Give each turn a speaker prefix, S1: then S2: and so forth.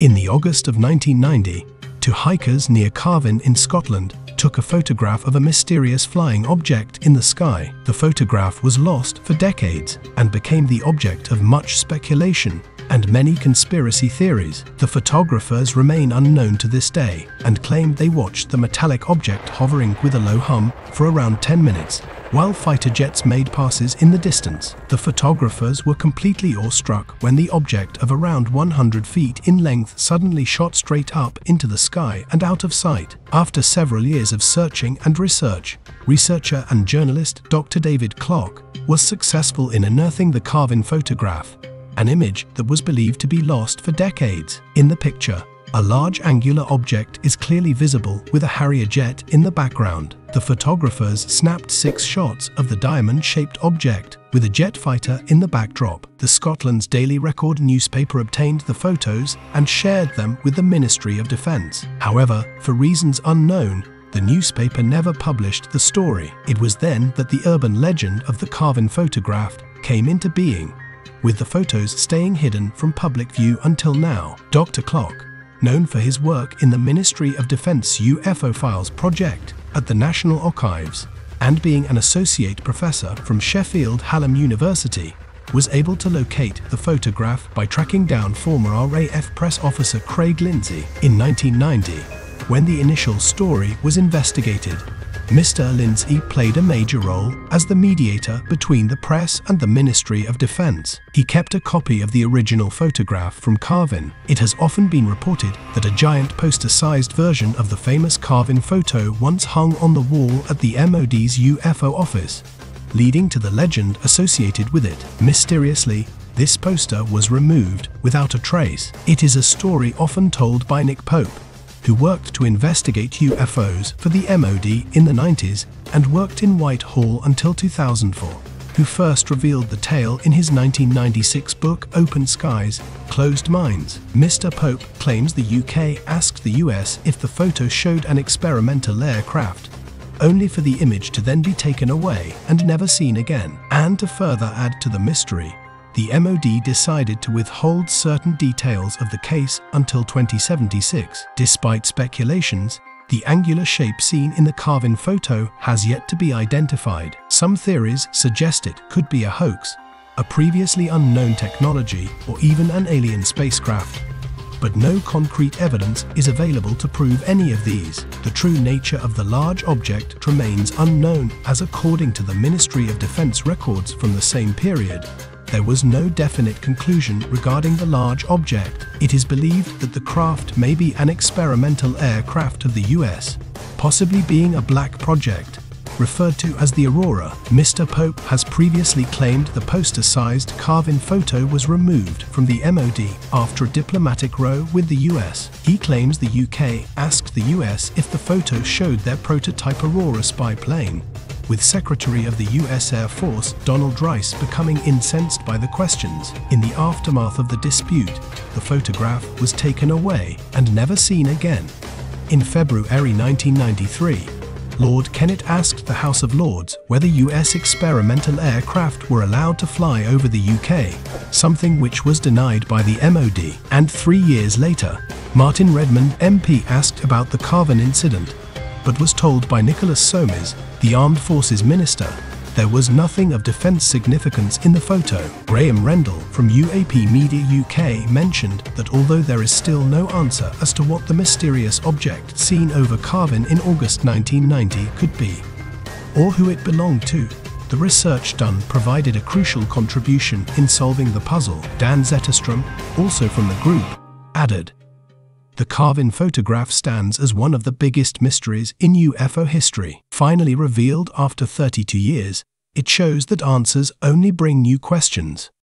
S1: In the August of 1990, two hikers near Calvine in Scotland took a photograph of a mysterious flying object in the sky. The photograph was lost for decades and became the object of much speculation and many conspiracy theories. The photographers remain unknown to this day and claim they watched the metallic object hovering with a low hum for around 10 minutes while fighter jets made passes in the distance. The photographers were completely awestruck when the object of around 100 feet in length suddenly shot straight up into the sky and out of sight. After several years of searching and research, researcher and journalist Dr. David Clarke was successful in unearthing the Calvine photograph an image that was believed to be lost for decades. In the picture, a large angular object is clearly visible with a Harrier jet in the background. The photographers snapped six shots of the diamond-shaped object with a jet fighter in the backdrop. The Scotland's Daily Record newspaper obtained the photos and shared them with the Ministry of Defence. However, for reasons unknown, the newspaper never published the story. It was then that the urban legend of the Calvine photograph came into being with the photos staying hidden from public view until now. Dr. Clarke, known for his work in the Ministry of Defense UFO Files project at the National Archives, and being an associate professor from Sheffield Hallam University, was able to locate the photograph by tracking down former RAF press officer Craig Lindsay in 1990, when the initial story was investigated Mr. Lindsay played a major role as the mediator between the press and the Ministry of Defense. He kept a copy of the original photograph from Calvine. It has often been reported that a giant poster-sized version of the famous Calvine photo once hung on the wall at the MOD's UFO office, leading to the legend associated with it. Mysteriously, this poster was removed without a trace. It is a story often told by Nick Pope, who worked to investigate UFOs for the MOD in the 90s and worked in Whitehall until 2004, who first revealed the tale in his 1996 book Open Skies, Closed Minds. Mr. Pope claims the UK asked the US if the photo showed an experimental aircraft, only for the image to then be taken away and never seen again. And to further add to the mystery, the MOD decided to withhold certain details of the case until 2076. Despite speculations, the angular shape seen in the Calvine photo has yet to be identified. Some theories suggest it could be a hoax, a previously unknown technology, or even an alien spacecraft. But no concrete evidence is available to prove any of these. The true nature of the large object remains unknown as according to the Ministry of Defense records from the same period, there was no definite conclusion regarding the large object. It is believed that the craft may be an experimental aircraft of the US, possibly being a black project, referred to as the Aurora. Mr. Pope has previously claimed the poster-sized Calvine photo was removed from the MOD after a diplomatic row with the US. He claims the UK asked the US if the photo showed their prototype Aurora spy plane, with Secretary of the US Air Force Donald Rice becoming incensed by the questions. In the aftermath of the dispute, the photograph was taken away and never seen again. In February 1993, Lord Kennet asked the House of Lords whether US experimental aircraft were allowed to fly over the UK, something which was denied by the MOD. And three years later, Martin Redmond MP asked about the Calvine incident, but was told by Nicholas Soames the Armed Forces Minister, there was nothing of defence significance in the photo. Graham Rendell from UAP Media UK mentioned that although there is still no answer as to what the mysterious object seen over Calvine in August 1990 could be, or who it belonged to, the research done provided a crucial contribution in solving the puzzle. Dan Zetterstrom, also from the group, added, the Calvine photograph stands as one of the biggest mysteries in UFO history. Finally revealed after 32 years, it shows that answers only bring new questions.